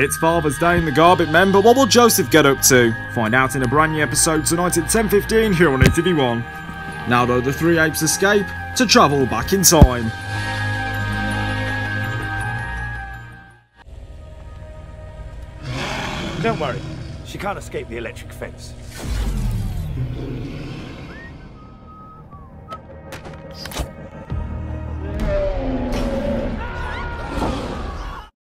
It's Father's Day in the Garbage Men, but what will Joseph get up to? Find out in a brand new episode tonight at 10.15 here on ETV1. Now though the three apes escape to travel back in time. Don't worry, she can't escape the electric fence.